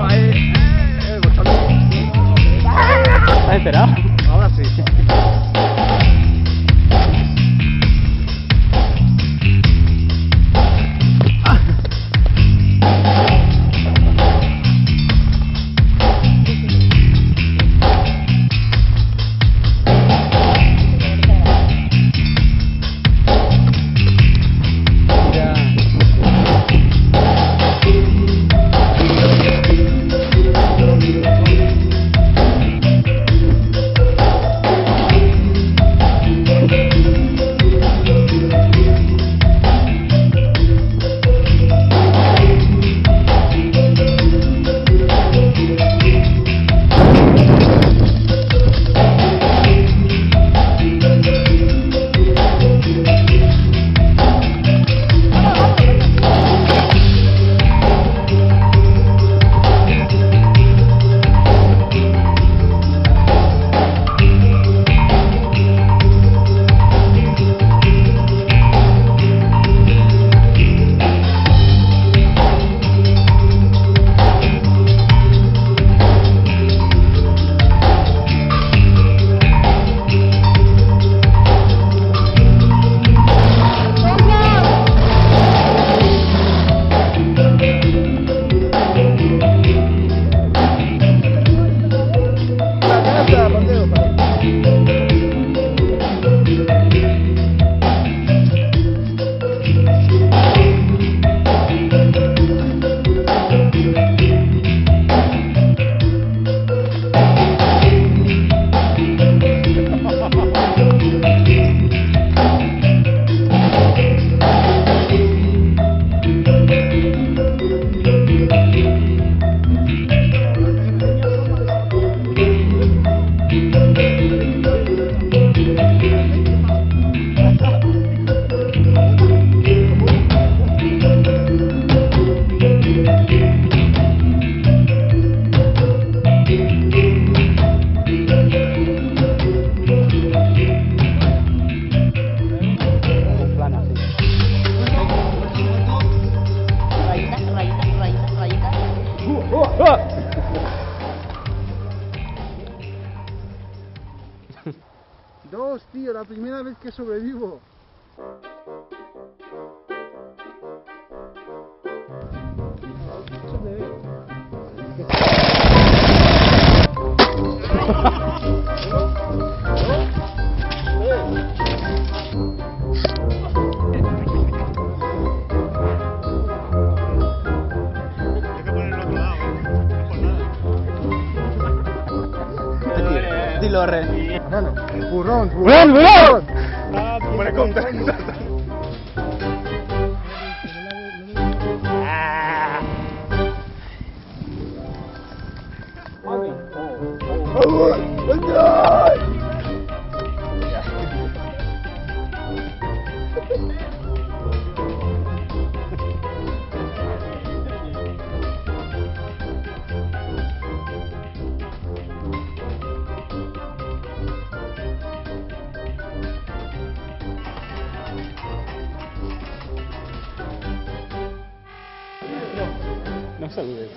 ahí. Eh. ¿Has esperado? Ahora sí. Dos, tío, la primera vez que sobrevivo. Bueno, burrón, ¡Burrón, burrón! Hombre, contenta.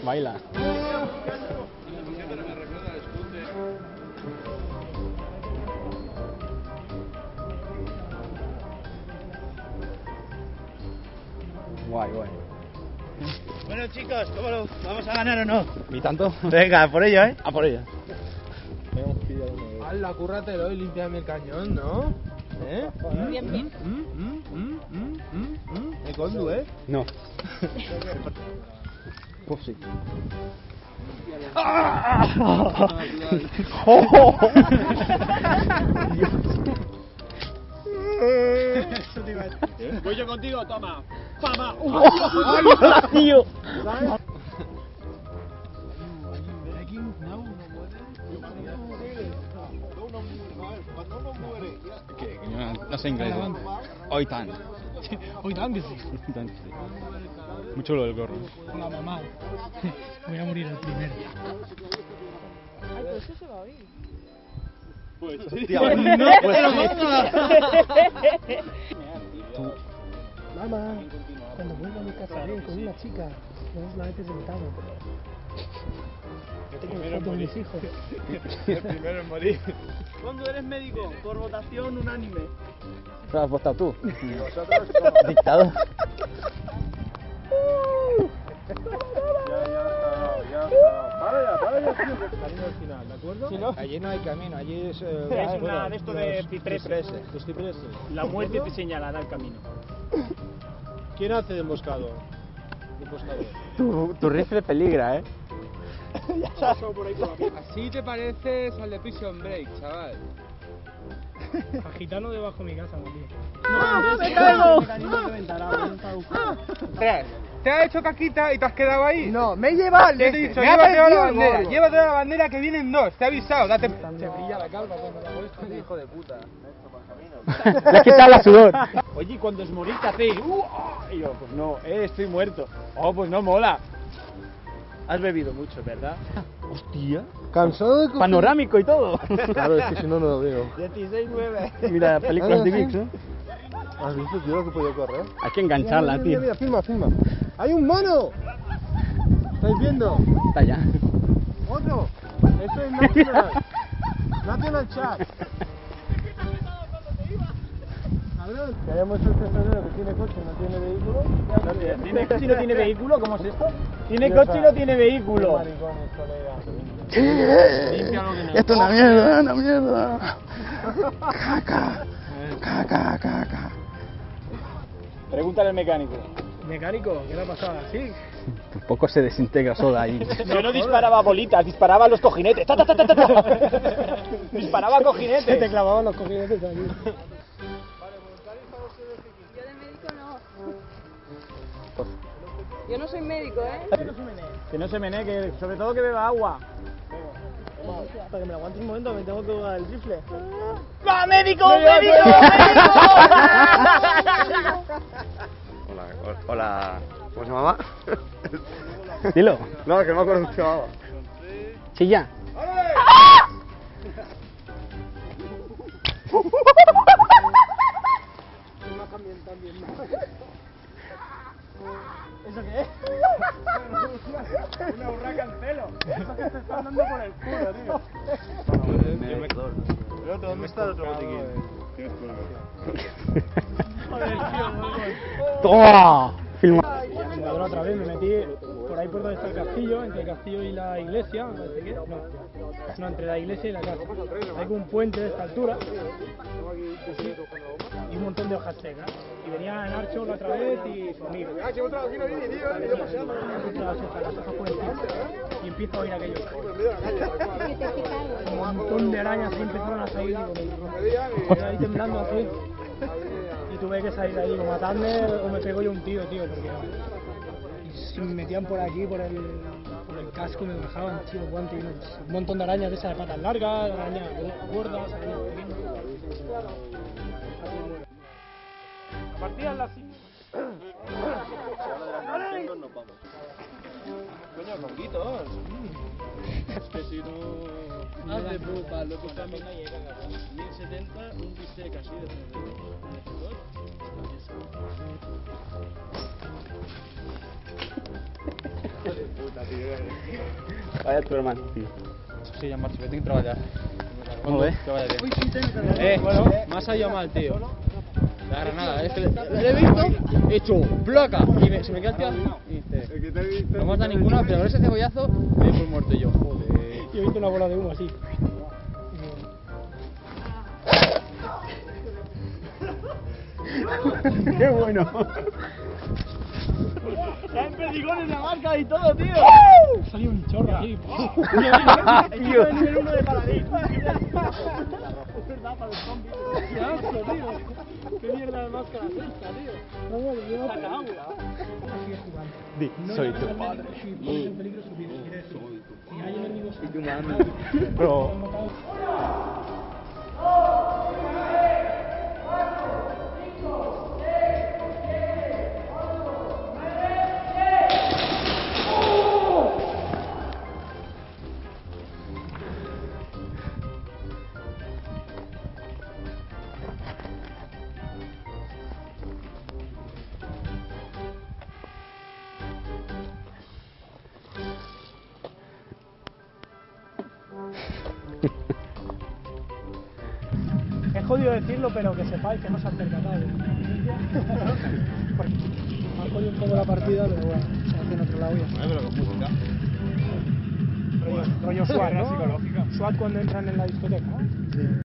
Baila. Guay, guay. Bueno chicos, ¿cómo lo vamos a ganar o no? ¿Y tanto? Venga, por ello, ¿eh? A por ella. Hala, cúrratelo y límpiame el cañón, ¿no? ¿Eh? Bien, bien. Mm, mm, mm, mm, mm, mm. Me condu, ¿eh? No. Pues sí. Voy yo contigo, toma. Fama. no sé inglés. Hoy tan. Hoy tan que sí. Hoy tan, sí. Mucho lo del gorro. Hola, mamá. Voy a morir el primero. Ay, pues eso se va a oír. Hostia, no, pues, Mamá. Cuando vuelvo a mi casa bien con una chica, nos la he presentado. Yo tengo fotos de mis hijos. El primero en morir. ¿Cuándo eres médico? Por votación unánime. ¿Lo has votado tú? Camino al final, ¿de acuerdo? Allí no hay camino, allí es... eh, Es una de esto de cipreses. Los cipreses. La muerte te señalará el camino. ¿Quién hace de emboscado? De emboscador. Tu, tu rifle peligra, ¿eh? Así te pareces al de Prison Break, chaval. A gitano debajo de mi casa, también. Ostras, te has hecho caquita y te has quedado ahí. No, me he llevado el Te he este, dicho, me llévate la parecido bandera, llévate la bandera que vienen dos, te he avisado, date... Se brilla la calva cuando la muestro. Hijo de puta. Le has quitado la sudor. Oye, cuando os morís, ¿qué hacéis? ¡Uh! ah! Y yo, pues no, eh, estoy muerto. Oh, pues no mola. Has bebido mucho, ¿verdad? Hostia. Cansado de coger- Panorámico y todo. Claro, es que si no, no lo veo. 16-9. Mira, películas de VIX, ¿no? ¿Has visto, tío, lo que podía correr? Hay que engancharla, mira, tío. Mira, mira, filma, filma. ¡Hay un mono! ¿Estáis viendo? Está ya. ¡Otro! Esto es National. National Chat. Cabrón, que hayamos el tesorero que tiene coche y no tiene vehículo. ¿Tiene coche y no tiene vehículo? ¿Cómo es esto? Tiene coche y no tiene vehículo. Maricones, colega. Esto es una mierda, una mierda. Caca. Caca, caca. Pregúntale al mecánico. Mecánico, ¿qué le ha pasado? ¿Sí? Tampoco se desintegra sola ahí. Yo no disparaba bolitas, disparaba a los cojinetes. ¡Ta, ta, ta, ta, ta, ta! disparaba a Se te cojinetes. clavaban los cojinetes aquí. Yo no soy médico, ¿eh? Que no se menee, que sobre todo que beba agua. Para que me lo aguante un momento, me tengo que jugar el rifle. ¡Va, médico, médico, Hola, hola. ¿Cómo se llamaba? Dilo. No, que no me acuerdo cómo se llamaba. Chilla. ¿Eso Toma. Filma. Ahora otra vez me metí por ahí por donde está el castillo, entre el castillo y la iglesia, no, no, entre la iglesia y la casa. Hay un puente de esta altura y un montón de hojas secas. Y venía en Archo la otra vez y su amigo. Y empiezo a oír aquello. Un montón de arañas y empezaron a salir. Quedé ahí temblando así. Y tuve que salir ahí, digo, matarme o me pego yo un tío, tío, porque si me metían por aquí, por el, por el casco, me bajaban, tío, guante un, montón de arañas de esas de patas largas, arañas gordas, arañas pequeñas. A partir de las Coño, conguitos. Es que si no. Haz de puta, lo que también no llega. 1070, un bistec así de Vaya tu hermano, tío. Sí, ya marcho, que tengo que trabajar. ¿Cómo ves? Que vaya bien. Eh, bueno, más ha llamado el tío. La granada, es que le, le he visto, he hecho placa y me- se me queda el tío así y dice, no dado ninguna, pero con ese cebollazo me doy por muerto y yo, una bola de humo así. Qué bueno. De marca y todo, tío. Salió un chorro así. Equipo de nivel 1 de paladín. Es verdad, para los zombies. ¡Qué asco, tío! ¡Qué mierda de máscara es esta, tío! Saca agua. Di, soy tu padre. Ayun ang yung video namin. Bro. Es jodido decirlo, pero que sepáis que no se han percatado. Han jodido un poco la partida, pero bueno, se hace en otro lado ya. pero con música. Rollo, rollo ¿no? SWAT cuando entran en la discoteca. ¿no?